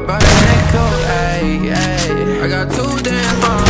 my brother ain't cool. I got two damn phones.